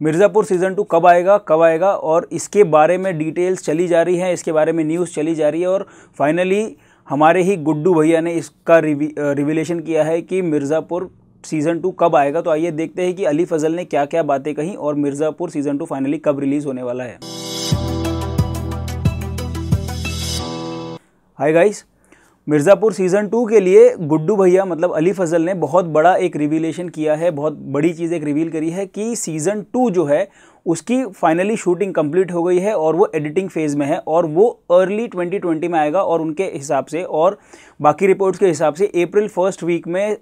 Mirzapur season to कब आएगा कब आएगा और इसके बारे में डिटेल्स चली जा रही हैं, इसके बारे में न्यूज़ चली जा रही है और फाइनली हमारे ही गुड्डू भैया ने इसका रिवी रिविलेशन किया है कि मिर्ज़ापुर सीज़न टू कब आएगा। तो आइए देखते हैं कि अली फजल ने क्या क्या बातें कही और मिर्ज़ापुर सीज़न टू फाइनली कब रिलीज़ होने वाला है। Hi guys Mirzapur season two के लिए गुड्डू भैया मतलब अली फजल ने बहुत बड़ा एक रिवीलेशन किया है, बहुत बड़ी चीज़ एक रिवील करी है कि सीज़न टू जो है, उसकी फाइनली शूटिंग कंप्लीट हो गई है और वो एडिटिंग फ़ेज़ में है और वो अर्ली 2020 में आएगा और उनके हिसाब से और बाकी रिपोर्ट्स के हिसाब से अप्रैल फ़र्स्ट वीक में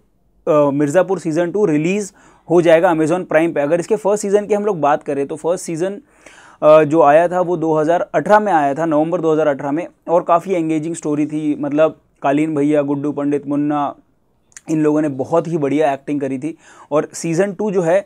मिर्ज़ापुर सीज़न टू रिलीज़ हो जाएगा अमेज़ॉन प्राइम पे। अगर इसके फ़र्स्ट सीज़न की हम लोग बात करें तो फ़र्स्ट सीज़न जो आया था वो 2018 में आया था, नवंबर 2018 में और काफ़ी एंगेजिंग स्टोरी थी मतलब कालीन भैया, गुड्डू पंडित मुन्ना, इन लोगों ने बहुत ही बढ़िया एक्टिंग करी थी। और सीज़न टू जो है,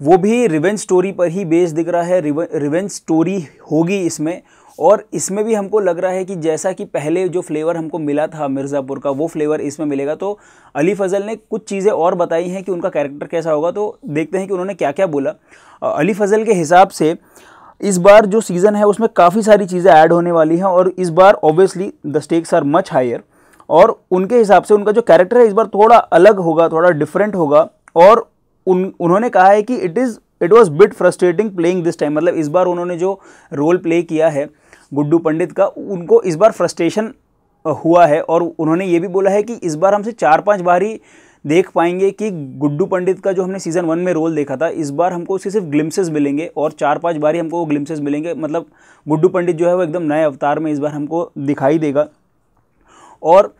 वो भी रिवेंज स्टोरी पर ही बेस दिख रहा है। रिवेंज स्टोरी होगी इसमें। और इसमें भी हमको लग रहा है कि जैसा कि पहले जो फ्लेवर हमको मिला था मिर्ज़ापुर का, वो फ्लेवर इसमें मिलेगा। तो अली फजल ने कुछ चीज़ें और बताई हैं कि उनका कैरेक्टर कैसा होगा। तो देखते हैं कि उन्होंने क्या क्या बोला अली फजल के हिसाब से, इस बार जो सीज़न है, उसमें काफ़ी सारी चीज़ें ऐड होने वाली हैं। और इस बार obviously the stakes are much higher और उनके हिसाब से उनका जो कैरेक्टर है इस बार थोड़ा अलग होगा, थोड़ा डिफरेंट होगा। और उन, उन्होंने कहा है कि it is it was bit frustrating playing this time मतलब इस बार उन्होंने जो रोल प्ले किया है गुड्डू पंडित का, उनको इस बार फ्रस्ट्रेशन हुआ है। और उन्होंने ये भी बोला है कि इस बार हमसे चार पाँच बार ही देख पाएँगे कि गुड्डू पंडित का जो हमने सीज़न वन में रोल देखा था, इस बार हमको उसके सिर्फ़ ग्लिम्सेस मिलेंगे और चार पाँच बार ही हमको वो ग्लिम्सेस मिलेंगे। मतलब गुड्डू पंडित जो है वो एकदम नए अवतार में इस बार हमको दिखाई देगा। और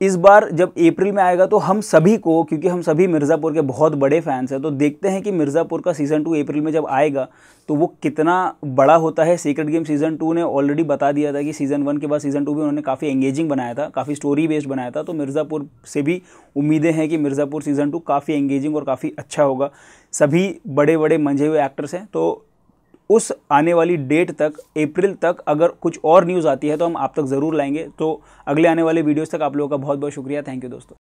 इस बार जब अप्रैल में आएगा तो हम सभी को, क्योंकि हम सभी मिर्ज़ापुर के बहुत बड़े फैंस हैं तो देखते हैं कि मिर्ज़ापुर का सीज़न टू अप्रैल में जब आएगा तो वो कितना बड़ा होता है। सीक्रेट गेम सीज़न टू ने ऑलरेडी बता दिया था कि सीज़न वन के बाद सीज़न टू भी उन्होंने काफ़ी एंगेजिंग बनाया था, काफ़ी स्टोरी बेस्ड बनाया था। तो मिर्ज़ापुर से भी उम्मीदें हैं कि मिर्ज़ापुर सीज़न टू काफ़ी एंगेजिंग और काफ़ी अच्छा होगा। सभी बड़े बड़े मंझे हुए एक्टर्स हैं तो उस आने वाली डेट तक अप्रैल तक अगर कुछ और न्यूज़ आती है तो हम आप तक ज़रूर लाएँगे। तो अगले आने वाले वीडियोज़ तक आप लोगों का बहुत बहुत शुक्रिया। थैंक यू दोस्तों।